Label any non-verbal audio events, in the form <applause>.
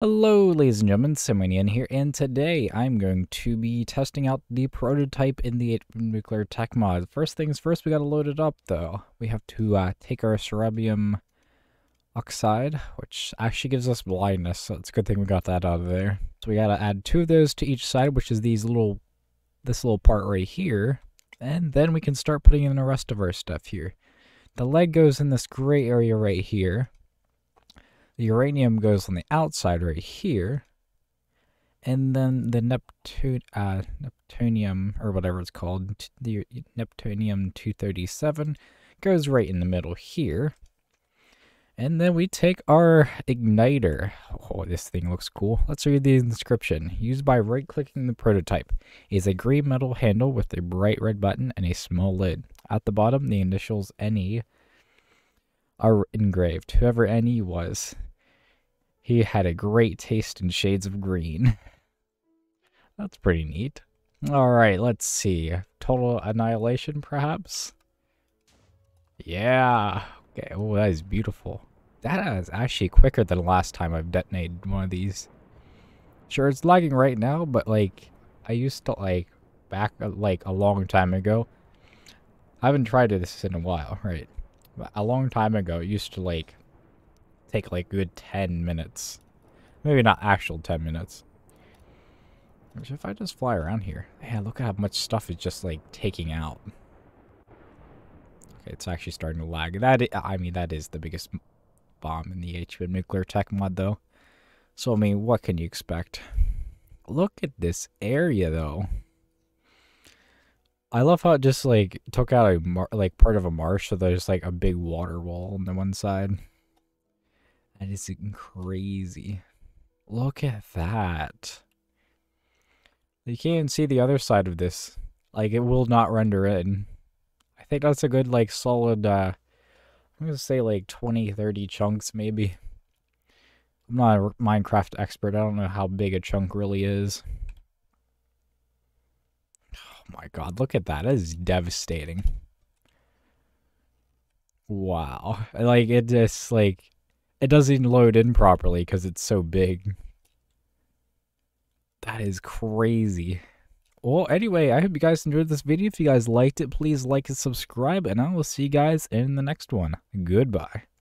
Hello ladies and gentlemen, Semi Neon here, and today I'm going to be testing out the prototype in the nuclear tech mod. First things first, we gotta load it up though. We have to uh, take our cerubium oxide, which actually gives us blindness, so it's a good thing we got that out of there. So we gotta add two of those to each side, which is these little, this little part right here, and then we can start putting in the rest of our stuff here. The leg goes in this gray area right here, the uranium goes on the outside right here. And then the Neptune, uh, Neptunium, or whatever it's called, the Neptunium 237 goes right in the middle here. And then we take our igniter. Oh, this thing looks cool. Let's read the inscription. Used by right-clicking the prototype. is a green metal handle with a bright red button and a small lid. At the bottom, the initials NE are engraved. Whoever NE was, he had a great taste in shades of green. <laughs> That's pretty neat. Alright, let's see. Total annihilation, perhaps? Yeah. Okay, oh, that is beautiful. That is actually quicker than the last time I've detonated one of these. Sure, it's lagging right now, but, like, I used to, like, back, uh, like, a long time ago. I haven't tried this in a while, right? But a long time ago, it used to, like, take like good 10 minutes. Maybe not actual 10 minutes. Which if I just fly around here? Yeah, look how much stuff is just like taking out. Okay, it's actually starting to lag. That I mean, that is the biggest bomb in the HBM nuclear tech mod though. So I mean, what can you expect? Look at this area though. I love how it just like took out a like part of a marsh, so there's like a big water wall on the one side. That is crazy. Look at that. You can't see the other side of this. Like, it will not render in. I think that's a good, like, solid, uh, I'm gonna say, like, 20, 30 chunks, maybe. I'm not a Minecraft expert. I don't know how big a chunk really is. Oh my god, look at that. That is devastating. Wow. Like, it just, like, it doesn't load in properly because it's so big. That is crazy. Well, anyway, I hope you guys enjoyed this video. If you guys liked it, please like and subscribe, and I will see you guys in the next one. Goodbye.